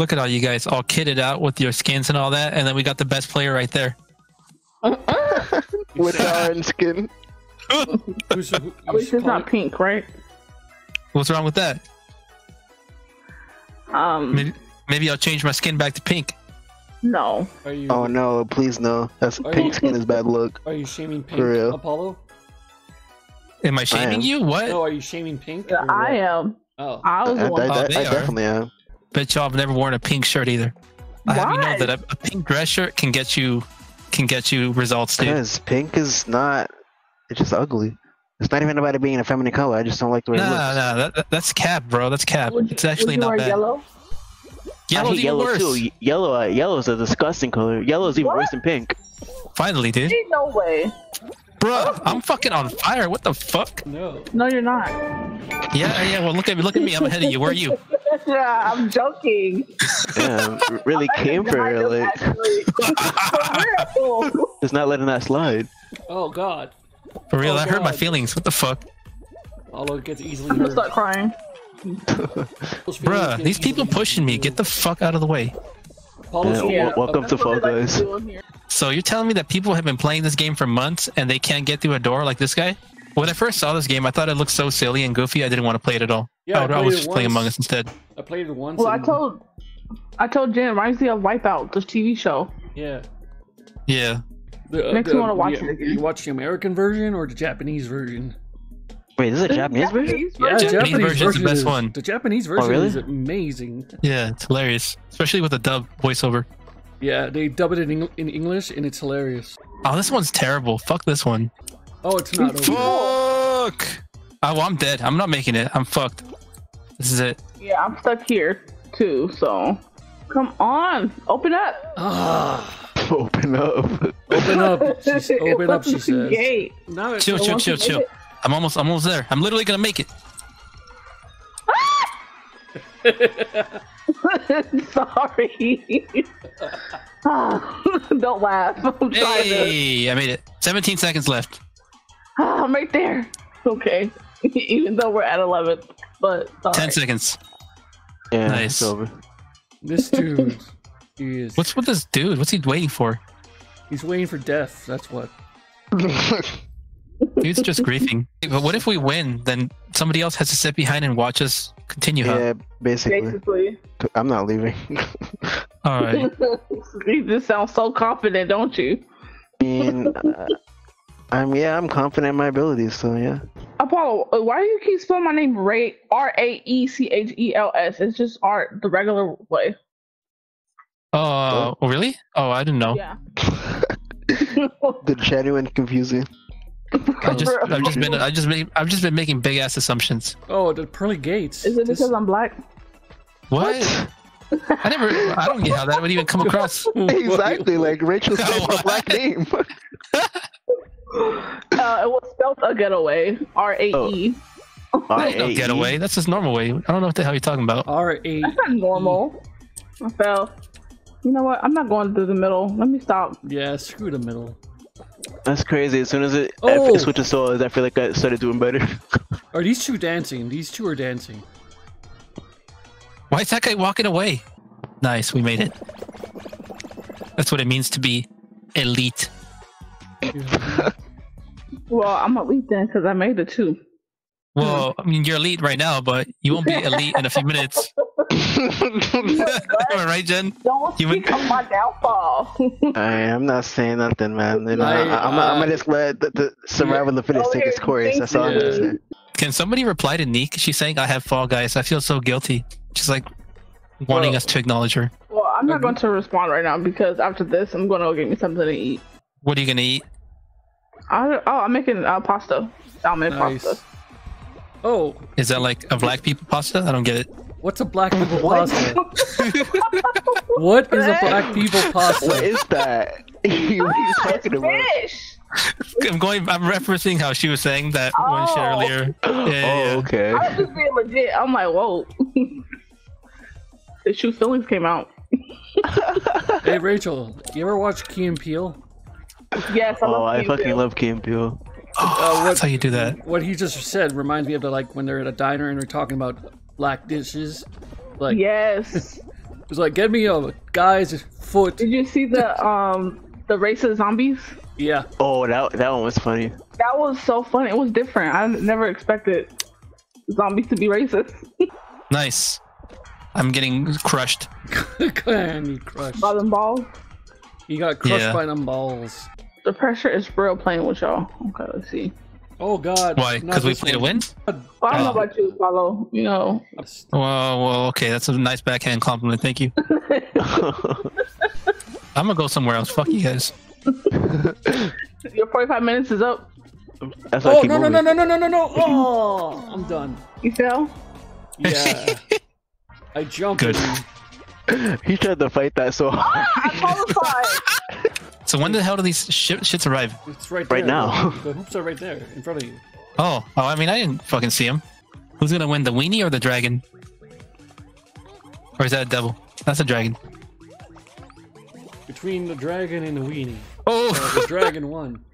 Look at all you guys all kitted out with your skins and all that, and then we got the best player right there. With the orange skin. Who's, who, At least it's not pink, right? What's wrong with that? Um, Maybe maybe I'll change my skin back to pink. no. Are you Oh no, please no. That's Are pink you- skin is bad luck. are you shaming pink, For real. Apollo? Am I shaming am. you? What? No, are you shaming pink? Yeah, I am. Oh, I was I, the one. I- Oh, I- I definitely am. Bet y'all have never worn a pink shirt either. I have you know Why? that a, a pink dress shirt can get you can get you results, dude. Because pink is not. It's just ugly. It's not even about it being a feminine color. I just don't like the way Nah, it looks. nah, that, that- that's cap, bro. That's cap. Would It's actually would you not bad. yellow? I Yellow's hate even yellow worse. too. Yellow, uh, yellow is a disgusting color. Yellow is even What? worse than pink. Finally, dude. Ain't no way. Bruh, I'm fucking on fire. What the fuck? no. No, you're not. Yeah, yeah. Well, look at me. Look at me. I'm ahead of you. Where are you? yeah, I'm joking. Yeah, really came for her. Like, Actually. Just not letting that slide. Oh God. For real, Oh, that hurt my feelings. What the fuck? Apollo gets easily I'm gonna hurt. start crying. Bruh, these people pushing me. Get the fuck out of the way. Yeah, Yeah. w- welcome to That's what Fall they like Guys. to do in here. So you're telling me that people have been playing this game for months and they can't get through a door like this guy? When I first saw this game, I thought it looked so silly and goofy. I didn't want to play it at all. Yeah, I, I would- I played was it just playing. Among Us instead. I played it once. Well, I told, I told Gen, it reminds me of Wipeout, the TV show. Yeah. Yeah. The, uh, Makes the, me wanna watch the- it again. You watch the American version or the Japanese version? Wait, this is a The Japanese version? Yeah, Japanese the Japanese version's the version best is- one. The Japanese oh, version really? is amazing. Yeah, it's hilarious. Especially with the dub voiceover. Yeah, they dub it in, Eng- in English and it's hilarious. Oh, this one's terrible. Fuck this one. Oh, it's not over. Fuck! Oh, I'm dead. I'm not making it. I'm fucked. This is it. Yeah, I'm stuck here too. So, come on, open up. Ah, Open up. open up. She, open up, she says. Gate. Now it's Chill, chill, chill, chill. it- I'm almost, I'm almost there. I'm literally gonna make it. Sorry. Ah, Don't laugh. I'm trying to. Hey, I made it. 17 seconds left. Ah, I'm right there. Okay. Even though we're at 11, but sorry. 10 seconds. Yeah, Nice. it's over. This dude is. What's with this dude? What's he waiting for? He's waiting for death. That's what. Dude's just griefing. But what if we win? Then somebody else has to sit behind and watch us continue. Huh? yeah, basically. Basically, I'm not leaving. All right. you just sound so confident, don't you? I mean, uh, I'm yeah, I'm confident in my abilities, so yeah. Apollo, uh, why do you keep spelling my name Ray R A E C H E L S? It's just art the regular way. Oh, oh, really? Oh, I didn't know. Yeah. The genuine confusing. I just, I've just been, I just, been, I've just been making big ass assumptions. Oh, the pearly gates. Is it This- because I'm black? What? I never, I don't get how that would even come across. exactly, like Rachel said for a black name. Uh, it was spelled a getaway. R A E. That's no R.A.E.. getaway. That's just normal way. I don't know what the hell you're talking about. R A. That's not normal. I fell. You know what? I'm not going through the middle. Let me stop. Yeah, screw the middle. That's crazy. As soon as it, Oh. it switches solos, I feel like I started doing better. Are these two dancing? These two are dancing. Why is that guy walking away? Nice, we made it. That's what it means to be elite. Well, I'm elite then because I made it too. Well, I mean, you're elite right now, but you won't be elite in a few minutes. Am I right, Gen? Don't You speak of my downfall. I am not saying nothing, man. You know, I, I- I, am I'm gonna uh, just let the, the survival of the fittest take its course. That's all I'm gonna say. Can somebody reply to Neek? She's saying I have Fall Guys. I feel so guilty. She's like wanting Well- us to acknowledge her. well, I'm not Okay. going to respond right now because after this, I'm going to go get me something to eat. What are you gonna eat? I, oh, I'm making uh, pasta. Salmon Nice. pasta. Oh, Is that like a black people pasta? I don't get it. what's a black people pasta? what is a black people pasta? is that? what are you talking about? Fish. I'm going. I'm referencing how she was saying that one shit Oh. earlier. Yeah, Oh, yeah. okay. I was just being legit. I'm like, whoa. the true feelings came out. hey, Rachel, you ever watch Key and Peele? Yes, I Oh, love I fucking Peele. love Key and Peele. Oh, that's how you do that. What he just said reminds me of the like when they're at a diner and they're talking about black dishes. Like, Yes. It's like, get me a guy's foot. Did you see the um the racist zombies? Yeah. Oh, that that one was funny. That was so funny. It was different. I never expected zombies to be racist. Nice. I'm getting crushed. and he crushed. By them balls. You got crushed Yeah. by them balls. The pressure is real playing with y'all. Okay, let's see. Oh god. Why? Because we this played a win? Well, I don't know Oh. about you, follow. You know, Well, well, okay. That's a nice backhand compliment. Thank you. I'm gonna go somewhere else. Fuck you guys. your 45 minutes is up. That's Oh no no no no no no no no! Oh, I'm done. You feel? Yeah. I jumped. Good. He tried to fight that so hard. I qualified. So when the hell do these shi shits arrive? It's right there. Right now. The hoops are right there in front of you. Oh, oh. I mean, I didn't fucking see him. Who's gonna win, the weenie or the dragon? Or is that a devil? That's a dragon. Between the dragon and the weenie. Oh, Uh, the dragon won.